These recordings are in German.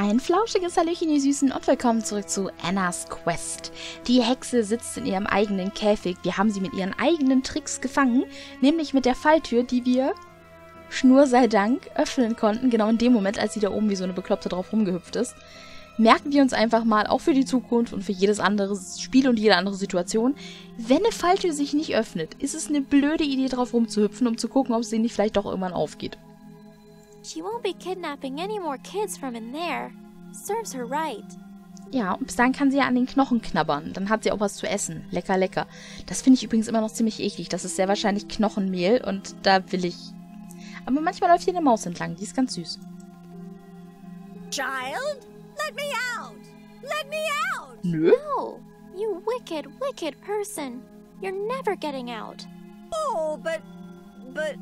Ein flauschiges Hallöchen, ihr Süßen, und willkommen zurück zu Annas Quest. Die Hexe sitzt in ihrem eigenen Käfig. Wir haben sie mit ihren eigenen Tricks gefangen, nämlich mit der Falltür, die wir, Schnur sei Dank, öffnen konnten, genau in dem Moment, als sie da oben wie so eine Bekloppte drauf rumgehüpft ist. Merken wir uns einfach mal, auch für die Zukunft und für jedes andere Spiel und jede andere Situation, wenn eine Falltür sich nicht öffnet, ist es eine blöde Idee, drauf rumzuhüpfen, um zu gucken, ob sie nicht vielleicht doch irgendwann aufgeht. She won't be kidnapping any more kids from in there. Serves her right. Ja, und bis dahin kann sie ja an den Knochen knabbern. Dann hat sie auch was zu essen. Lecker, lecker. Das finde ich übrigens immer noch ziemlich eklig. Das ist sehr wahrscheinlich Knochenmehl und da will ich... Aber manchmal läuft hier eine Maus entlang. Die ist ganz süß. Child, let me out! Let me out! Nö. No! You wicked, wicked person. You're never getting out. Oh, but, but,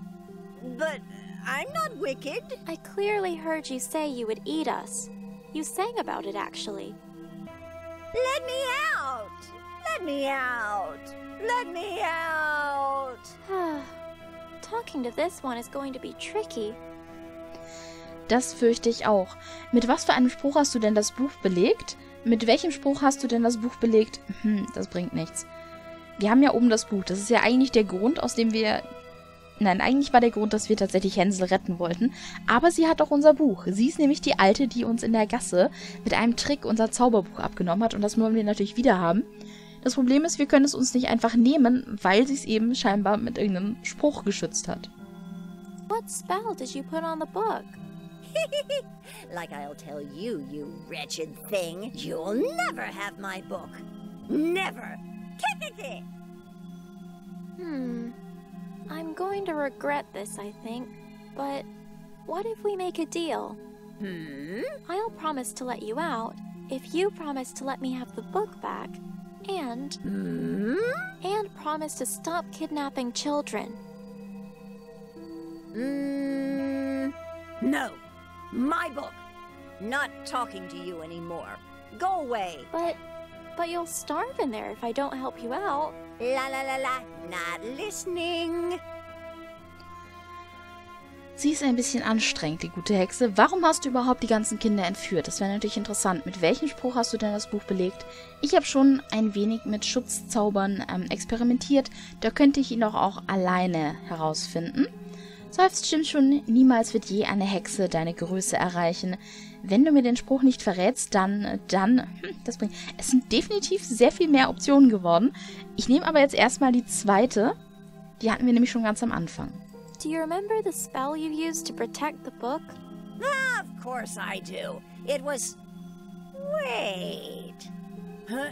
but I'm not wicked. I clearly heard you say you would eat us. You sang about it, actually. Let me out! Let me out! Let me out! Talking to this one is going to be tricky. Das fürchte ich auch. Mit was für einem Spruch hast du denn das Buch belegt? Mit welchem Spruch hast du denn das Buch belegt? Hm, das bringt nichts. Wir haben ja oben das Buch. Das ist ja eigentlich der Grund, aus dem wir... Nein, eigentlich war der Grund, dass wir tatsächlich Hänsel retten wollten. Aber sie hat auch unser Buch. Sie ist nämlich die Alte, die uns in der Gasse mit einem Trick unser Zauberbuch abgenommen hat. Und das wollen wir natürlich wieder haben. Das Problem ist, wir können es uns nicht einfach nehmen, weil sie es eben scheinbar mit irgendeinem Spruch geschützt hat. What spell did you put on the book? like I'll tell you, you wretched thing. You'll never have my book. Never. Hmm. I'm going to regret this, I think. But what if we make a deal? Hmm? I'll promise to let you out if you promise to let me have the book back and Hmm? and promise to stop kidnapping children. Mm, no. My book. Not talking to you anymore. Go away. But but you'll starve in there if I don't help you out. La la la la. Not listening. Sie ist ein bisschen anstrengend, die gute Hexe. Warum hast du überhaupt die ganzen Kinder entführt? Das wäre natürlich interessant. Mit welchem Spruch hast du denn das Buch belegt? Ich habe schon ein wenig mit Schutzzaubern ähm, experimentiert. Da könnte ich ihn doch auch alleine herausfinden. Seufzt stimmt schon, niemals wird je eine Hexe deine Größe erreichen. Wenn du mir den Spruch nicht verrätst, dann, dann, hm, das bringt, es sind definitiv sehr viel mehr Optionen geworden. Ich nehme aber jetzt erstmal die zweite. Die hatten wir nämlich schon ganz am Anfang. Do you remember the spell you used to protect the book? Ah, of course I do. It was. Wait. Huh?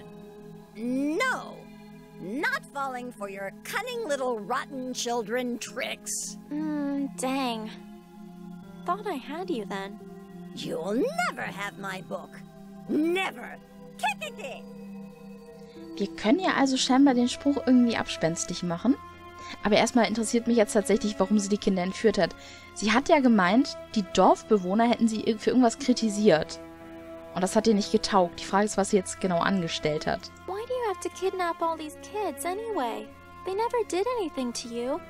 No. Not falling for your cunning little rotten children tricks. Hmm, dang. Thought I had you then. You'll never have my book. Never. Wir können ja also scheinbar den Spruch irgendwie abspenstig machen. Aber erstmal interessiert mich jetzt tatsächlich, warum sie die Kinder entführt hat. Sie hat ja gemeint, die Dorfbewohner hätten sie für irgendwas kritisiert. Und das hat ihr nicht getaugt. Die Frage ist, was sie jetzt genau angestellt hat. Why do you have to kidnap all these kids anyway? They never did anything to you.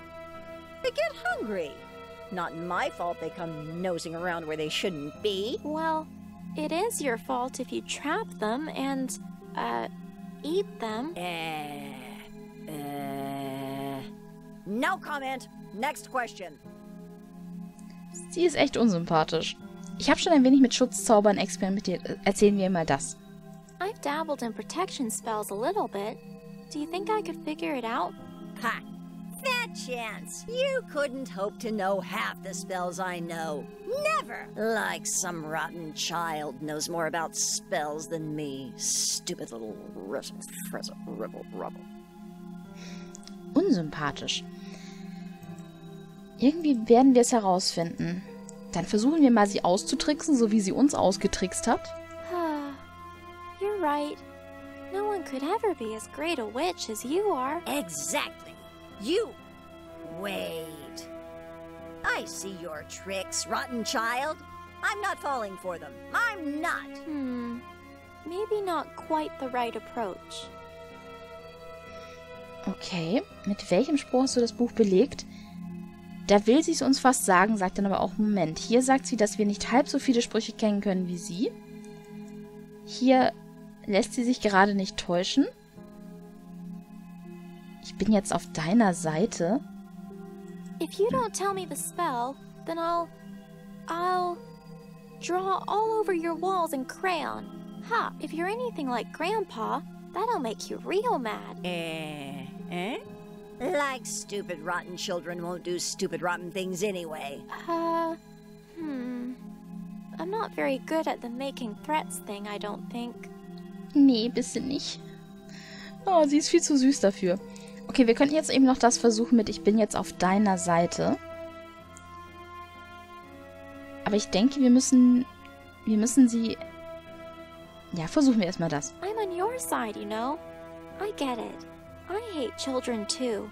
They get hungry. Not my fault they come nosing around where they shouldn't be. Well, it is your fault if you trap them and, uh, eat them. Eh. Uh. No comment. Next question. Sie ist echt unsympathisch. Ich habe schon ein wenig mit Schutzzaubern experimentiert. Erzählen wir mal das. I've dabbled in protection spells a little bit. Do you think I could figure it out? Ha! Fat chance! You couldn't hope to know half the spells I know. Never! Like some rotten child knows more about spells than me. Stupid little rizzle, frizzle, ribble, rubble. Unsympathisch. Irgendwie werden wir es herausfinden. Dann versuchen wir mal, sie auszutricksen, so wie sie uns ausgetrickst hat. You're right. No one could ever be as great a witch as you are. Exactly. You. Wait. I see your tricks, rotten child. I'm not falling for them. I'm not. Hmm. Maybe not quite the right approach. Okay, mit welchem Spruch hast du das Buch belegt? Da will sie es uns fast sagen, sagt dann aber auch, Moment, hier sagt sie, dass wir nicht halb so viele Sprüche kennen können wie sie. Hier lässt sie sich gerade nicht täuschen. Ich bin jetzt auf deiner Seite. If you don't tell me the spell, then I'll. I'll. draw all over your walls in crayon. Ha! If you're anything like Grandpa, that'll make you real mad. Eh? Eh? Like stupid rotten children won't do stupid rotten things anyway. Uh. Hmm. I'm not very good at the making threats thing, I don't think. Nee, bist du nicht. Oh, sie ist viel zu süß dafür. Okay, wir könnten jetzt eben noch das versuchen mit Ich bin jetzt auf deiner Seite. Aber ich denke, wir müssen... Wir müssen sie... Ja, versuchen wir erstmal das. I'm on your side, you know. I get it. I hate children too.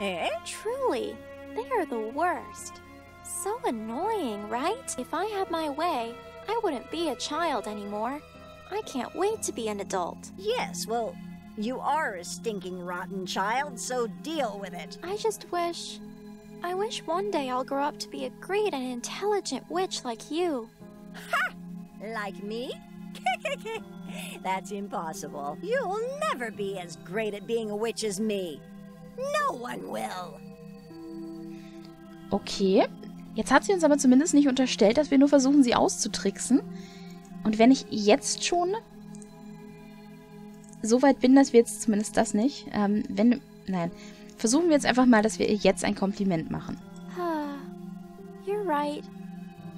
Eh? Truly, they are the worst. So annoying, right? If I had my way, I wouldn't be a child anymore. I can't wait to be an adult. Yes, well, you are a stinking rotten child, so deal with it. I just wish. I wish one day I'll grow up to be a great and intelligent witch like you. Ha! Like me? That's impossible. You'll never be as great at being a witch as me. No one will. Okay. Jetzt hat sie uns aber zumindest nicht unterstellt, dass wir nur versuchen, sie auszutricksen. Und wenn ich jetzt schon so weit bin, dass wir jetzt zumindest das nicht, ähm, wenn, nein, versuchen wir jetzt einfach mal, dass wir ihr jetzt ein Kompliment machen. Ah, You're right.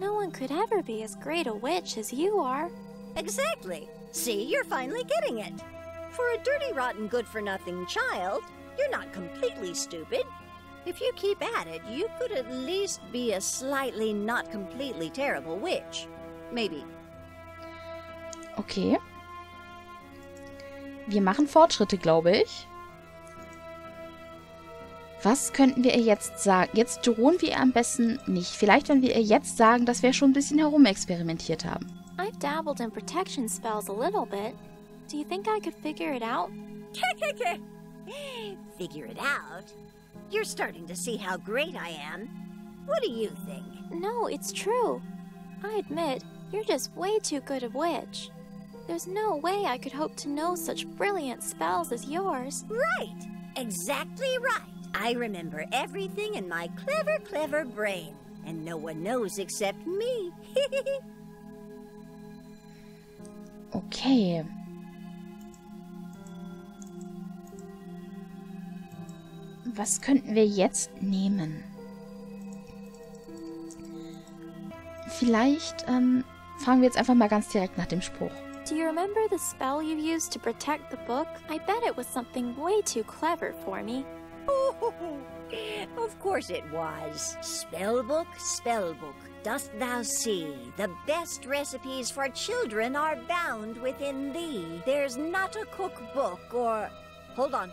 No one could ever be as great a witch as you are. Exactly. See, you're finally getting it. For a dirty, rotten, good for nothing child, you're not completely stupid. If you keep at it, you could at least be a slightly not completely terrible witch. Maybe. Okay. Wir machen Fortschritte, glaube ich. Was könnten wir ihr jetzt sagen? Jetzt drohen wir ihr am besten nicht. Vielleicht, wenn wir ihr jetzt sagen, dass wir schon ein bisschen herumexperimentiert haben. I've dabbled in protection spells a little bit. Do you think I could figure it out? Figure it out. You're starting to see how great I am. What do you think? No, it's true. I admit, you're just way too good a witch. There's no way I could hope to know such brilliant spells as yours. Right. Exactly right. I remember everything in my clever, clever brain. And no one knows except me. Okay. Was könnten wir jetzt nehmen? Vielleicht ähm, fragen wir jetzt einfach mal ganz direkt nach dem Spruch. Do you remember the spell you used to protect the book? I bet it was something way too clever for me. of course it was. Spellbook, spellbook, dost thou see? The best recipes for children are bound within thee. There's not a cookbook or. Hold on.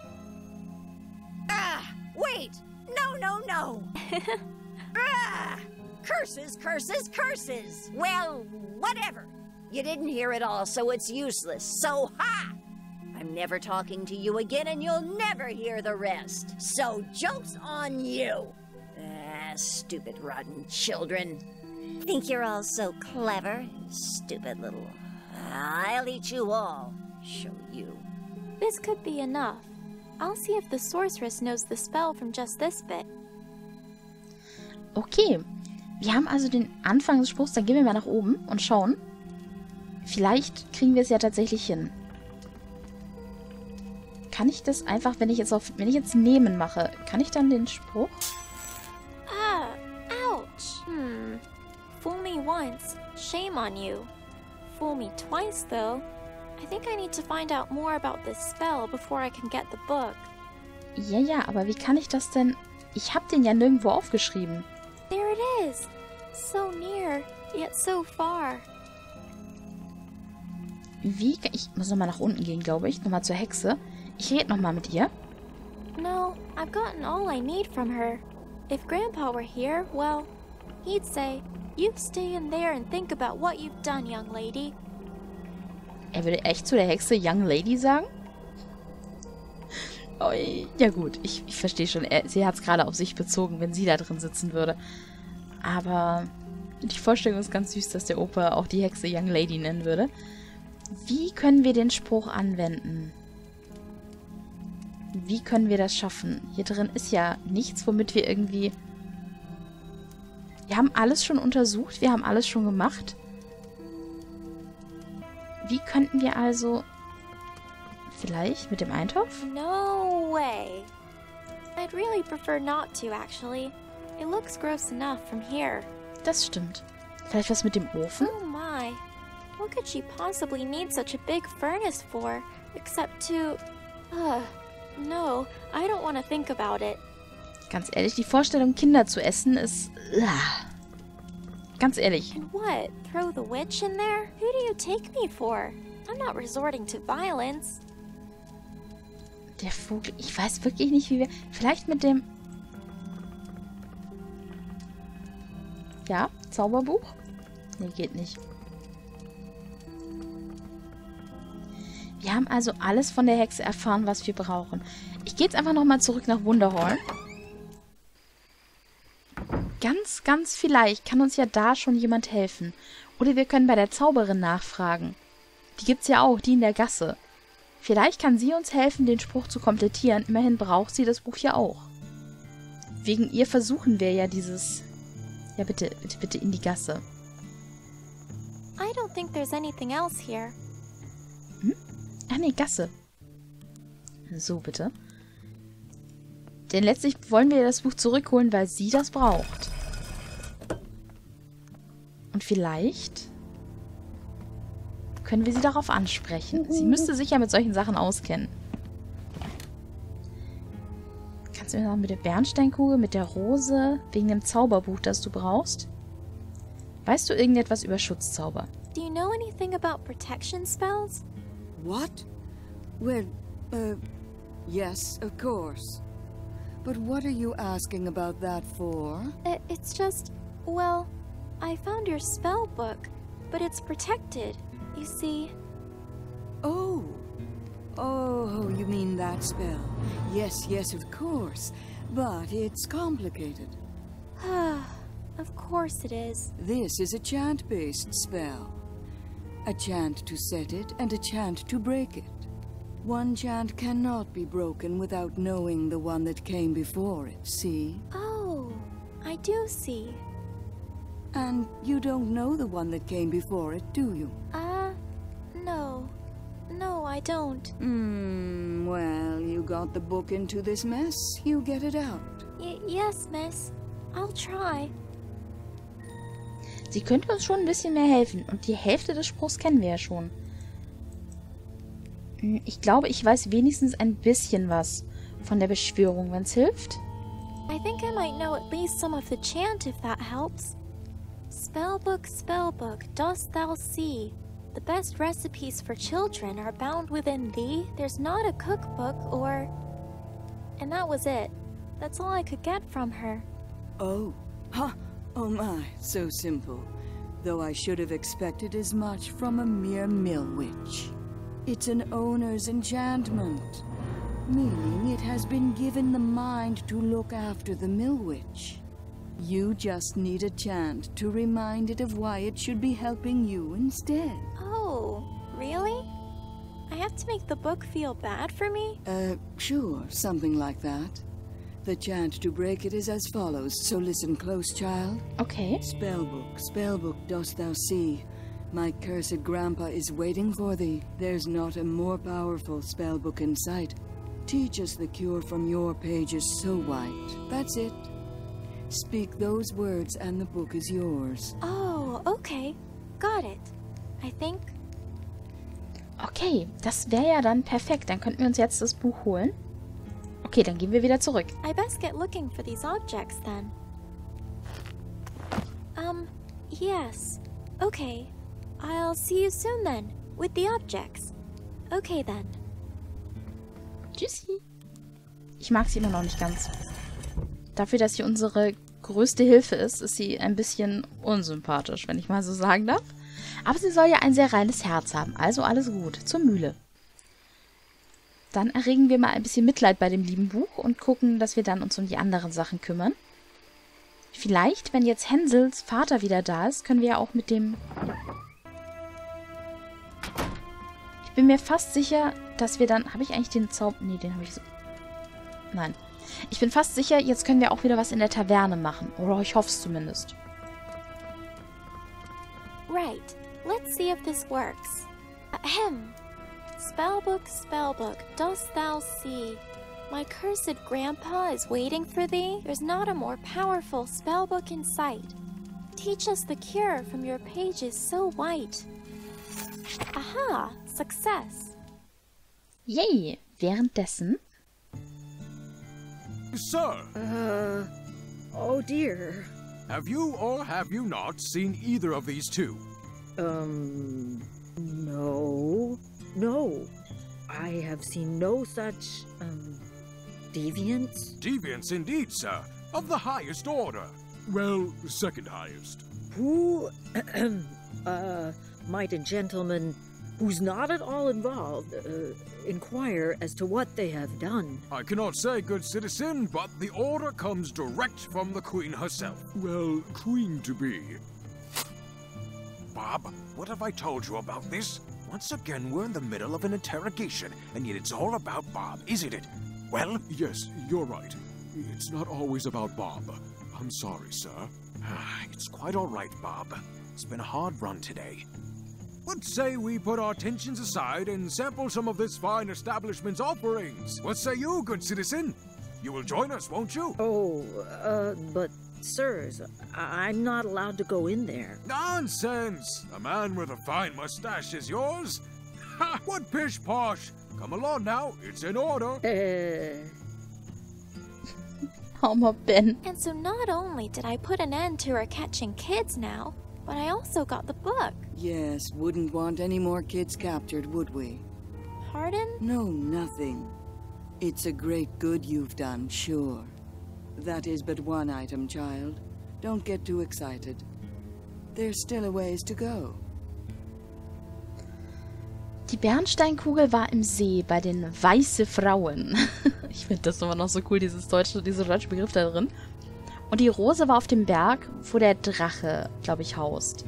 Ah! Wait! No, no, no! ah! Curses, curses, curses! Well, whatever. You didn't hear it all, so it's useless. So, ha! I'm never talking to you again, and you'll never hear the rest. So, joke's on you! Ah, stupid, rotten children. Think you're all so clever? Stupid little. I'll eat you all. Show you. This could be enough. I'll see if the sorceress knows the spell from just this bit. Okay. Wir haben also den Anfang des Spruchs. Dann gehen wir mal nach oben und schauen. Vielleicht kriegen wir es ja tatsächlich hin. Kann ich das einfach, wenn ich jetzt auf, wenn ich jetzt nehmen mache, kann ich dann den Spruch? Ah, ouch. Hmm. Fool me once, shame on you. Fool me twice, though. I think I need to find out more about this spell before I can get the book. Ja, ja, aber wie kann ich das denn... Ich habe den ja nirgendwo aufgeschrieben. There it is. So near, yet so far. Wie... Ich muss nochmal nach unten gehen, glaube ich. Nochmal zur Hexe. Ich rede nochmal mit ihr. No, I've gotten all I need from her. If Grandpa were here, well, he'd say, You stay in there and think about what you've done, young lady. Er würde echt zu der Hexe Young Lady sagen? Oh, ja gut, ich, ich verstehe schon. Er, sie hat es gerade auf sich bezogen, wenn sie da drin sitzen würde. Aber die Vorstellung ist ganz süß, dass der Opa auch die Hexe Young Lady nennen würde. Wie können wir den Spruch anwenden? Wie können wir das schaffen? Hier drin ist ja nichts, womit wir irgendwie... Wir haben alles schon untersucht, wir haben alles schon gemacht. Wie könnten wir also... Vielleicht mit dem Eintopf? No way. I'd really prefer not to, actually. It looks gross enough from here. Das stimmt. Vielleicht was mit dem Ofen? Oh. What could she possibly need such a big furnace for? Except to... Ugh. No, I don't want to think about it. Ganz ehrlich, die Vorstellung, Kinder zu essen, ist... Ugh. Ganz ehrlich. And what? Throw the witch in there? Who do you take me for? I'm not resorting to violence. Der Vogel... Ich weiß wirklich nicht, wie wir... Vielleicht mit dem... Ja, Zauberbuch? Nee, geht nicht. Wir haben also alles von der Hexe erfahren, was wir brauchen. Ich gehe jetzt einfach nochmal zurück nach Wunderhorn. Ganz, ganz vielleicht kann uns ja da schon jemand helfen. Oder wir können bei der Zauberin nachfragen. Die gibt's ja auch, die in der Gasse. Vielleicht kann sie uns helfen, den Spruch zu komplettieren. Immerhin braucht sie das Buch ja auch. Wegen ihr versuchen wir ja dieses... Ja, bitte, bitte, bitte in die Gasse. I don't think there's anything else here. Ach nee, Gasse. So, bitte. Denn letztlich wollen wir das Buch zurückholen, weil sie das braucht. Und vielleicht können wir sie darauf ansprechen. Sie müsste sich ja mit solchen Sachen auskennen. Kannst du mir sagen, mit der Bernsteinkugel, mit der Rose, wegen dem Zauberbuch, das du brauchst? Weißt du irgendetwas über Schutzzauber? Do you know anything about protection spells? What? Well, uh, yes, of course. But what are you asking about that for? I- it's just, well, I found your spell book, but it's protected. You see, Oh. Oh, you mean that spell? Yes, yes, of course. But it's complicated. of course it is. This is a chant based spell. A chant to set it and a chant to break it. One chant cannot be broken without knowing the one that came before it, see? Oh, I do see. And you don't know the one that came before it, do you? Uh, no. No, I don't. Hmm, well, you got the book into this mess. You get it out. Y- yes, miss. I'll try. Sie könnte uns schon ein bisschen mehr helfen. Und die Hälfte des Spruchs kennen wir ja schon. Hm, Ich glaube, ich weiß wenigstens ein bisschen was von der Beschwörung, wenn es hilft. I think I might know at least some of the chant if that helps. Spellbook, spellbook, dost thou see? The best recipes for children are bound within thee. There's not a cookbook or. And that was it. That's all I could get from her. Oh, ha! Oh my, so simple. Though I should have expected as much from a mere mill witch. It's an owner's enchantment, meaning it has been given the mind to look after the mill witch. You just need a chant to remind it of why it should be helping you instead. Oh, really? I have to make the book feel bad for me? Uh, sure, something like that. The chant to break it is as follows, so listen close, child. Okay. Spellbook, spellbook, dost thou see? My cursed grandpa is waiting for thee. There's not a more powerful spellbook in sight. Teach us the cure from your pages so white. That's it. Speak those words and the book is yours. Oh, okay. Got it. I think. Okay, das wäre ja dann perfekt. Dann könnten wir uns jetzt das Buch holen. Okay, dann gehen wir wieder zurück. I best get looking for these objects then. Um, yes. Okay. I'll see you soon then, with the objects. Okay then. Tschüssi. Ich mag sie immer noch nicht ganz. Dafür, dass sie unsere größte Hilfe ist, ist sie ein bisschen unsympathisch, wenn ich mal so sagen darf. Aber sie soll ja ein sehr reines Herz haben, also alles gut. Zur Mühle. Dann erregen wir mal ein bisschen Mitleid bei dem lieben Buch und gucken, dass wir dann uns um die anderen Sachen kümmern. Vielleicht, wenn jetzt Hänsels Vater wieder da ist, können wir ja auch mit dem... Ich bin mir fast sicher, dass wir dann... Habe ich eigentlich den Zauber... Nee, den habe ich so... Nein. Ich bin fast sicher, jetzt können wir auch wieder was in der Taverne machen. Oder ich hoffe es zumindest. Right. Let's see if this works. Ahem. Spellbook, spellbook, dost thou see? My cursed grandpa is waiting for thee. There's not a more powerful spellbook in sight. Teach us the cure from your pages so white. Aha! Success! Yay! Währenddessen Sir, Uh, oh dear. have you or have you not seen either of these two? Um, no. No. I have seen no such, um, deviants. Deviants indeed, sir, of the highest order. Well, second highest. Who, uh, might a gentleman who's not at all involved, uh, inquire as to what they have done? I cannot say, good citizen, but the order comes direct from the Queen herself. Well, Queen to be. Bob, what have I told you about this? Once again, we're in the middle of an interrogation, and yet it's all about Bob, isn't it? Well? Yes, you're right. It's not always about Bob. I'm sorry, sir. it's quite all right, Bob. It's been a hard run today. What say we put our tensions aside and sample some of this fine establishment's offerings? What say you, good citizen? You will join us, won't you? Oh, uh, but, sirs, I- I'm not allowed to go in there. Nonsense! A man with a fine mustache is yours? Ha! What pish posh! Come along now, it's in order. Uh, Armer Ben. And so not only did I put an end to her catching kids now, but I also got the book. Yes, wouldn't want any more kids captured, would we? Pardon? No, nothing. It's a great good you've done, sure. That is but one item, child. Don't get too excited. There's still a ways to go. Die Bernsteinkugel war im See bei den Weiße Frauen. ich finde das immer noch so cool, dieses deutsche, dieser deutsche Begriff da drin. Und die Rose war auf dem Berg, wo der Drache, glaube ich, haust.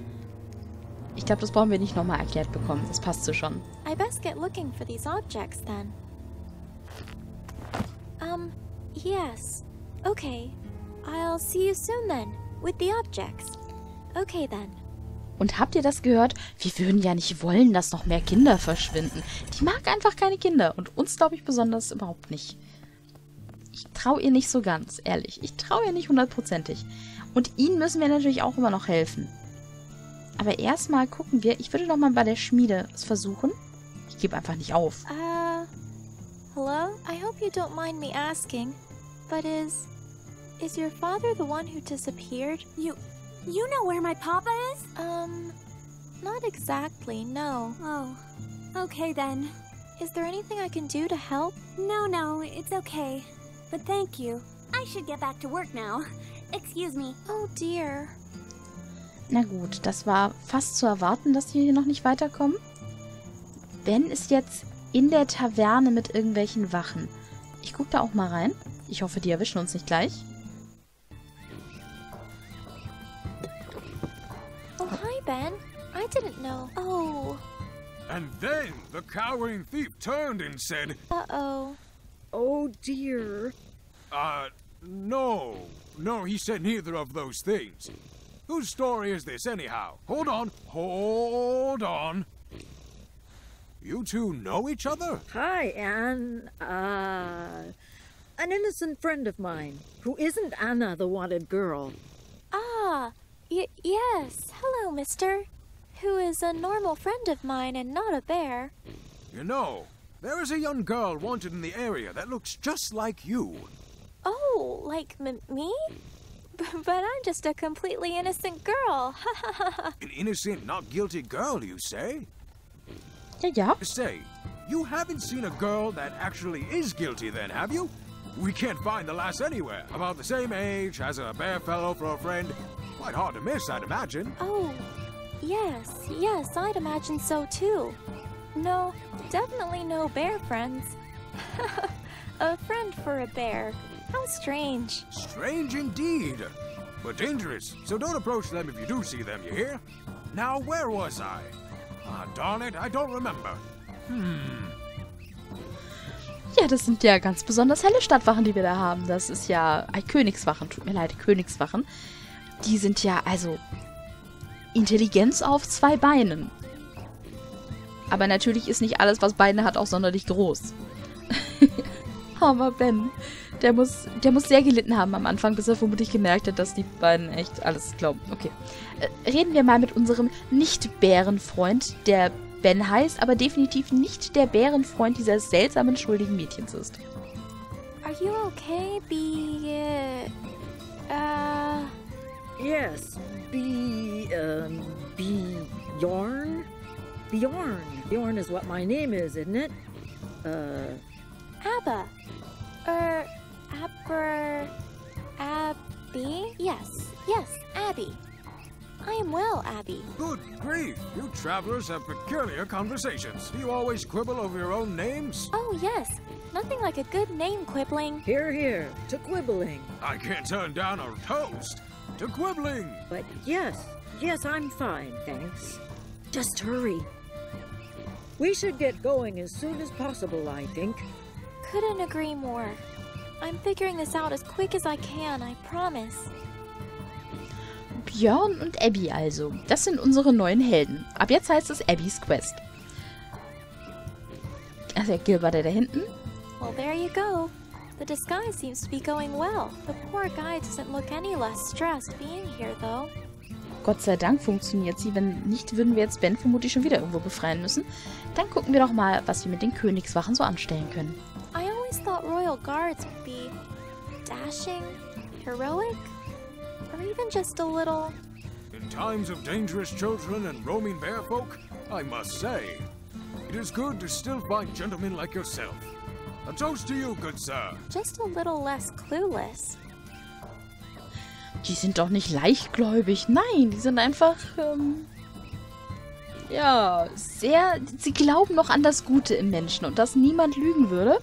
Ich glaube, das brauchen wir nicht nochmal erklärt bekommen. Das passt so schon. I best get looking for these objects then. Um, yes. Okay. I'll see you soon then, with the objects. Okay then. Und habt ihr das gehört? Wir würden ja nicht wollen, dass noch mehr Kinder verschwinden. Die mag einfach keine Kinder. Und uns, glaube ich, besonders überhaupt nicht. Ich traue ihr nicht so ganz, ehrlich. Ich traue ihr nicht hundertprozentig. Und ihnen müssen wir natürlich auch immer noch helfen. Aber erstmal gucken wir. Ich würde noch mal bei der Schmiede es versuchen. Ich gebe einfach nicht auf. Uh, hello? I hope you don't mind me asking, but is. Is your father the one who disappeared? You. You know where my papa is? Um, not exactly, no. Oh. Okay then. Is there anything I can do to help? No, no, it's okay. But thank you. I should get back to work now. Excuse me. Oh dear. Na gut, das war fast zu erwarten, dass wir hier noch nicht weiterkommen. Ben ist jetzt in der Taverne mit irgendwelchen Wachen. Ich gucke da auch mal rein. Ich hoffe, die erwischen uns nicht gleich. Ben. I didn't know. Oh, And then the cowering thief turned and said, uh oh. oh dear. Uh, no. No, he said neither of those things. Whose story is this, anyhow? Hold on. Hold on. You two know each other? Hi, Anne. Uh, an innocent friend of mine who isn't Anna the wanted girl. Ah, y- yes. Hello, mister. Who is a normal friend of mine and not a bear. You know, there is a young girl wanted in the area that looks just like you. Oh, like m- me? B- but I'm just a completely innocent girl. An innocent, not guilty girl, you say? Ja, ja. Say, you haven't seen a girl that actually is guilty then, have you? We can't find the lass anywhere. About the same age, has a bear fellow for a friend. Quite hard to miss, I'd imagine. oh, yes, yes, I'd imagine so too. No, definitely no bear friends. a friend for a bear. How strange. Strange indeed. But dangerous, so don't approach them if you do see them, you hear? Now, where was I? Ah, darn it, I don't remember. Hmm. Ja, das sind ja ganz besonders helle Stadtwachen, die wir da haben. Das ist ja Königswachen, tut mir leid, Königswachen. Die sind ja, also, Intelligenz auf zwei Beinen. Aber natürlich ist nicht alles, was Beine hat, auch sonderlich groß. Aber Ben, der muss, der muss sehr gelitten haben am Anfang, bis er vermutlich gemerkt hat, dass die beiden echt alles glauben. Okay. Äh, reden wir mal mit unserem Nicht-Bärenfreund, der Ben heißt, aber definitiv nicht der Bärenfreund dieses seltsamen, schuldigen Mädchens ist. Are you okay, Be. Uh. Yes, be, um, Bjorn? Bjorn. Bjorn is what my name is, isn't it? Uh, Abba. Er. Aber. Abby? Yes, yes, Abby. I am well, Abby. Good grief, you travelers have peculiar conversations. Do you always quibble over your own names? Oh, yes. Nothing like a good name quibbling. here, here, to quibbling. I can't turn down a toast. To quibbling. But yes, yes, I'm fine, thanks. Just hurry. We should get going as soon as possible, I think. Couldn't agree more. I'm figuring this out as quick as I can, I promise. Björn und Abby also. Das sind unsere neuen Helden. Ab jetzt heißt es Abbys Quest. Also der Gilbert der da hinten. Well, there you go. The disguise seems to be going well. The poor guy doesn't look any less stressed being here, though. Gott sei Dank funktioniert sie. Wenn nicht, würden wir jetzt Ben vermutlich schon wieder irgendwo befreien müssen. Dann gucken wir doch mal, was wir mit den Königswachen so anstellen können. I always thought royal guards would be dashing, heroic, or even just a little. In times of dangerous children and roaming bear folk, I must say, it is good to still find gentlemen like yourself. A toast to you, good sir. just a little less clueless. Die sind doch nicht leichtgläubig. Nein, die sind einfach, ähm, ja, sehr, sie glauben noch an das Gute im Menschen und dass niemand lügen würde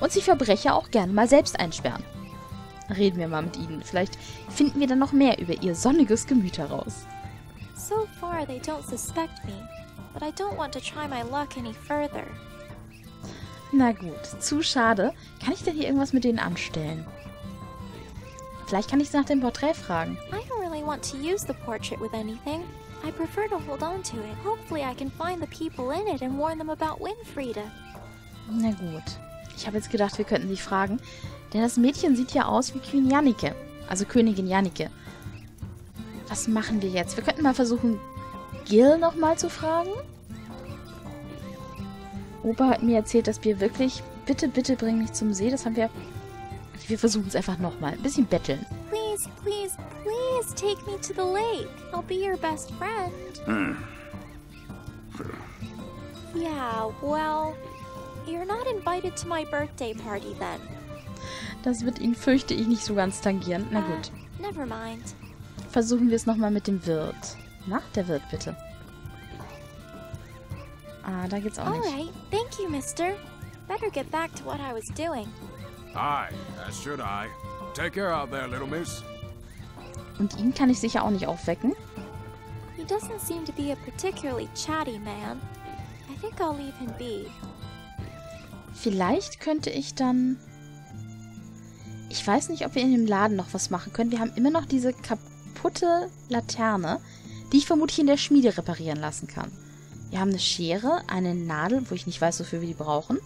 und sie Verbrecher auch gerne mal selbst einsperren. Reden wir mal mit ihnen. Vielleicht finden wir dann noch mehr über ihr sonniges Gemüt heraus. So far, they don't suspect me, but I don't want to try my luck any further. Na gut, zu schade. Kann ich denn hier irgendwas mit denen anstellen? Vielleicht kann ich sie nach dem Porträt fragen. I don't really want to use the portrait with anything. I prefer to hold on to it. Hopefully, I can find the people in it and warn them about Winfrieda. Na gut. Ich habe jetzt gedacht, wir könnten sie fragen. Denn das Mädchen sieht ja aus wie Queen Jannike. Also Königin Jannike. Was machen wir jetzt? Wir könnten mal versuchen, Gil nochmal zu fragen. Opa hat mir erzählt, dass wir wirklich... Bitte, bitte bring mich zum See. Das haben wir... Wir versuchen es einfach nochmal. Ein bisschen betteln. Please, please, please take me to the lake. I'll be your best friend. yeah, well, you're not invited to my birthday party then. Das wird ihn, fürchte ich, nicht so ganz tangieren. Na Uh, gut. never mind. Versuchen wir es nochmal mit dem Wirt. Na, der Wirt bitte. Ah, da geht's auch All nicht. right, thank you, mister. Better get back to what I was doing. Aye, as should I. Take care out there, little miss. Und ihn kann ich sicher auch nicht aufwecken. He doesn't seem to be a particularly chatty man. I think I'll leave him be. Vielleicht könnte ich dann... Ich weiß nicht, ob wir in dem Laden noch was machen können. Wir haben immer noch diese kaputte Laterne, die ich vermutlich in der Schmiede reparieren lassen kann. Wir haben eine Schere, eine Nadel, wo ich nicht weiß, wofür wir die brauchen.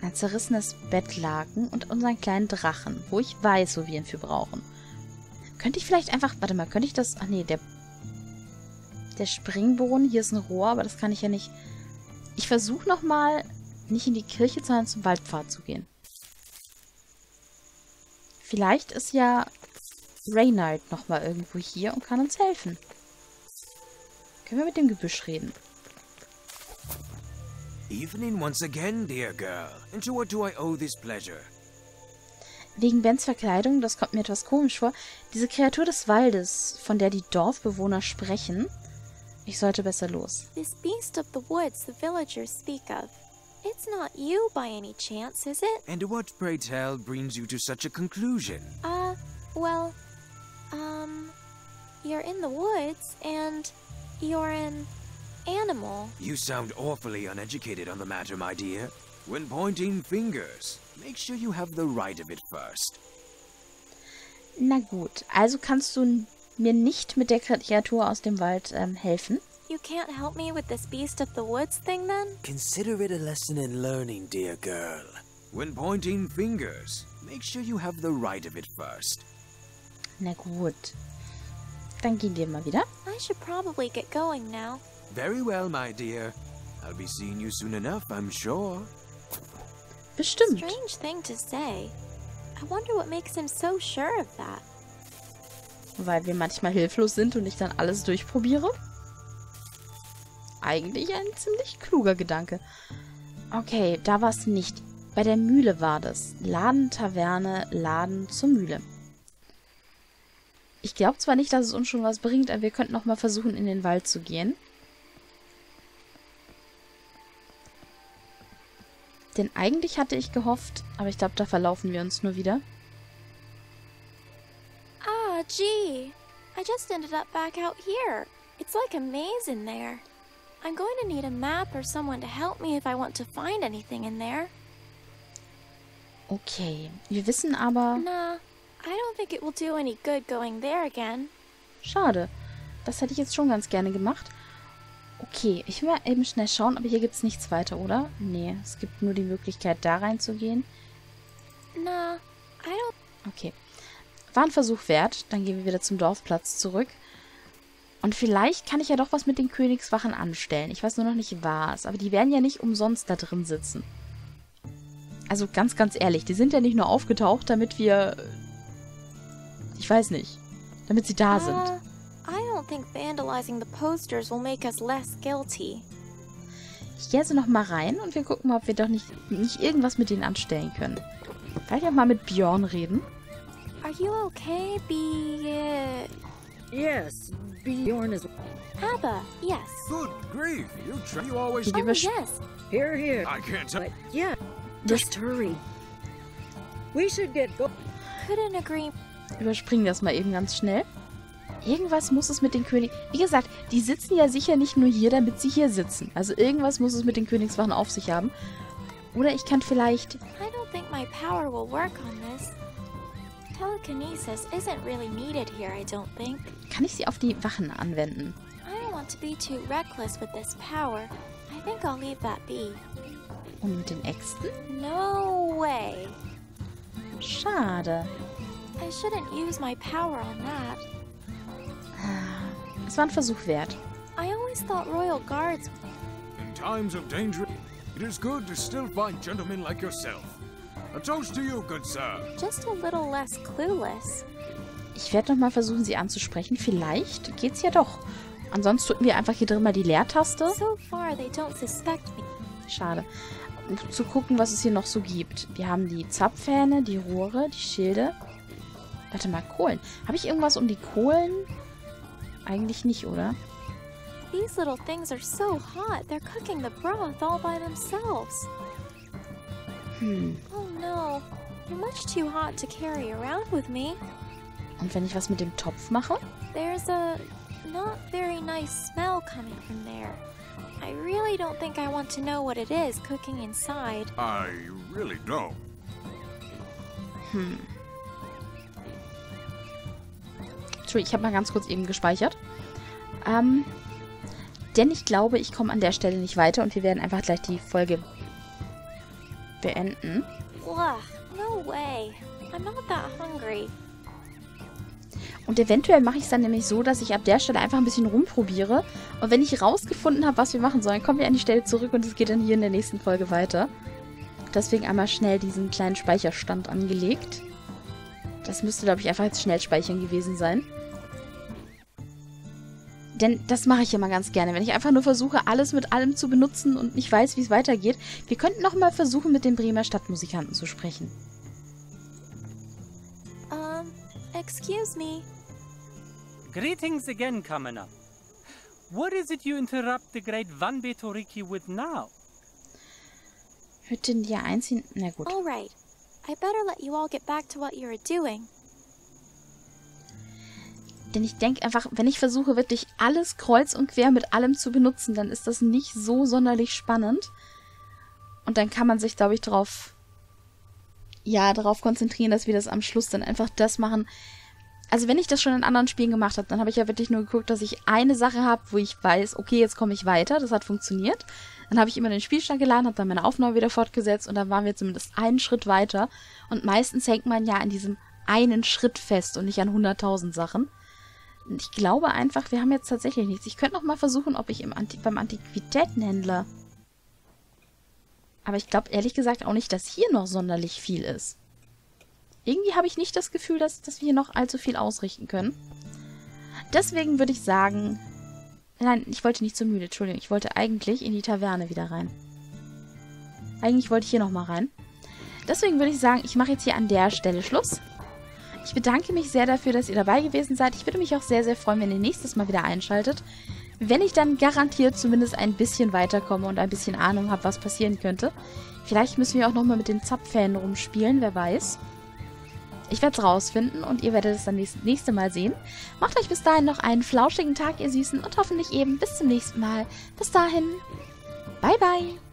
Ein zerrissenes Bettlaken und unseren kleinen Drachen, wo ich weiß, wo wir ihn für brauchen. Könnte ich vielleicht einfach... Warte mal, könnte ich das... Ach nee, der... Der Springbohnen, hier ist ein Rohr, aber das kann ich ja nicht... Ich versuche nochmal nicht in die Kirche, sondern zum Waldpfad zu gehen. Vielleicht ist ja Reynard nochmal irgendwo hier und kann uns helfen. Können wir mit dem Gebüsch reden? Evening once again, dear girl. And to what do I owe this pleasure? Wegen Bens Verkleidung, das kommt mir etwas komisch vor. Diese Kreatur des Waldes, von der die Dorfbewohner sprechen. Ich sollte besser los. This beast of the woods the villagers speak of. It's not you by any chance, is it? And what, pray tell, brings you to such a conclusion? Uh, well, um, you're in the woods and you're an animal. You sound awfully uneducated on the matter, my dear. When pointing fingers, make sure you have the right of it first. Na gut, also kannst du mir nicht mit der Kreatur aus dem Wald ähm, helfen? You can't help me with this beast of the woods thing then? Consider it a lesson in learning, dear girl. When pointing fingers, make sure you have the right of it first. Na gut. Dann gehen wir mal wieder. I should probably get going now. Very well, my dear. I'll be seeing you soon enough, I'm sure. Bestimmt. Strange thing to say. I wonder what makes him so sure of that. Weil wir manchmal hilflos sind und ich dann alles durchprobiere? Eigentlich ein ziemlich kluger Gedanke. Okay, da war es nicht. Bei der Mühle war das. Laden, Taverne, Laden zur Mühle. Ich glaube zwar nicht, dass es uns schon was bringt, aber wir könnten noch mal versuchen, in den Wald zu gehen. Denn eigentlich hatte ich gehofft, aber ich glaube, da verlaufen wir uns nur wieder. Ah, gee. I just ended up back out here. It's like a maze in there. I'm going to need a map or someone to help me if I want to find anything in there. Okay, wir wissen aber... Nah, I don't think it will do any good going there again. Schade. Das hätte ich jetzt schon ganz gerne gemacht. Okay, ich will mal eben schnell schauen, aber hier gibt es nichts weiter, oder? Nee, es gibt nur die Möglichkeit, da reinzugehen. Nah, I don't. Okay. War ein Versuch wert. Dann gehen wir wieder zum Dorfplatz zurück. Und vielleicht kann ich ja doch was mit den Königswachen anstellen. Ich weiß nur noch nicht was. Aber die werden ja nicht umsonst da drin sitzen. Also ganz, ganz ehrlich, die sind ja nicht nur aufgetaucht, damit wir... Ich weiß nicht. Damit sie da sind. Uh, I don't think vandalizing the posters will make us less guilty. Ich gehe also noch mal rein und wir gucken mal, ob wir doch nicht, nicht irgendwas mit denen anstellen können. Vielleicht auch mal mit Björn reden. Are you okay, Be. Yes, Bjorn is. Abba, yes. Good grief, you try you always... Oh, yes. Here, here. I can't tell... But yeah, just hurry. We should get go. Couldn't agree. Überspringen das mal eben ganz schnell. Irgendwas muss es mit den König... Wie gesagt, die sitzen ja sicher nicht nur hier, damit sie hier sitzen. Also irgendwas muss es mit den Königswachen auf sich haben. Oder ich kann vielleicht... I don't think my power will work on this. Telekinesis isn't really needed here, I don't think. Kann ich sie auf die Wachen anwenden? I don't want to be too reckless with this power. I think I'll leave that be. Und mit den Äxten? No way. Schade. I shouldn't use my power on that. Es war ein Versuch wert. I always thought royal guards. In times of danger, it is good to still find gentlemen like yourself. A toast to you, good sir. Just a little less clueless. Ich werde noch mal versuchen, sie anzusprechen. Vielleicht geht's ja doch. Ansonsten drücken wir einfach hier drin mal die Leertaste. So far, they don't suspect me. Schade. Um zu gucken, was es hier noch so gibt. Wir haben die Zapfhähne, die Rohre, die Schilde. Warte mal, Kohlen. Habe ich irgendwas um die Kohlen? Eigentlich nicht, oder? These little things are so hot, they're cooking the broth all by themselves. Hm. Oh no, they're much too hot to carry around with me. Und wenn ich was mit dem Topf mache? There's a not very nice smell coming from there. I really don't think I want to know what it is cooking inside. I really don't. Hm. Ich habe mal ganz kurz eben gespeichert. Ähm, denn ich glaube, ich komme an der Stelle nicht weiter und wir werden einfach gleich die Folge beenden. Ugh, no way. I'm not that hungry. Und eventuell mache ich es dann nämlich so, dass ich ab der Stelle einfach ein bisschen rumprobiere. Und wenn ich rausgefunden habe, was wir machen sollen, kommen wir an die Stelle zurück und es geht dann hier in der nächsten Folge weiter. Deswegen einmal schnell diesen kleinen Speicherstand angelegt. Das müsste, glaube ich, einfach jetzt schnell speichern gewesen sein. Denn das mache ich immer ganz gerne, wenn ich einfach nur versuche, alles mit allem zu benutzen und nicht weiß, wie es weitergeht. Wir könnten noch mal versuchen, mit den Bremer Stadtmusikanten zu sprechen. Um, excuse me. Greetings again, Kamina. What is it you interrupt the great Van Betoriki with now? Hütte in die einziehen. Na gut. All right. I better let you all get back to what you are doing. Denn ich denke einfach, wenn ich versuche, wirklich alles kreuz und quer mit allem zu benutzen, dann ist das nicht so sonderlich spannend. Und dann kann man sich, glaube ich, darauf, ja, darauf konzentrieren, dass wir das am Schluss dann einfach das machen. Also wenn ich das schon in anderen Spielen gemacht habe, dann habe ich ja wirklich nur geguckt, dass ich eine Sache habe, wo ich weiß, okay, jetzt komme ich weiter, das hat funktioniert. Dann habe ich immer den Spielstand geladen, habe dann meine Aufnahme wieder fortgesetzt und dann waren wir zumindest einen Schritt weiter. Und meistens hängt man ja an diesem einen Schritt fest und nicht an 100.000 Sachen. Ich glaube einfach, wir haben jetzt tatsächlich nichts. Ich könnte noch mal versuchen, ob ich im Anti beim Antiquitätenhändler... Aber ich glaube ehrlich gesagt auch nicht, dass hier noch sonderlich viel ist. Irgendwie habe ich nicht das Gefühl, dass, dass wir hier noch allzu viel ausrichten können. Deswegen würde ich sagen, Nein, ich wollte nicht zur Mühle, Entschuldigung. Ich wollte eigentlich in die Taverne wieder rein. Eigentlich wollte ich hier nochmal rein. Deswegen würde ich sagen, ich mache jetzt hier an der Stelle Schluss. Ich bedanke mich sehr dafür, dass ihr dabei gewesen seid. Ich würde mich auch sehr, sehr freuen, wenn ihr nächstes Mal wieder einschaltet. Wenn ich dann garantiert zumindest ein bisschen weiterkomme und ein bisschen Ahnung habe, was passieren könnte. Vielleicht müssen wir auch nochmal mit den Zapfhähnen rumspielen, wer weiß. Ich werde es rausfinden und ihr werdet es dann nächste, nächste Mal sehen. Macht euch bis dahin noch einen flauschigen Tag, ihr Süßen, und hoffentlich eben bis zum nächsten Mal. Bis dahin, bye bye.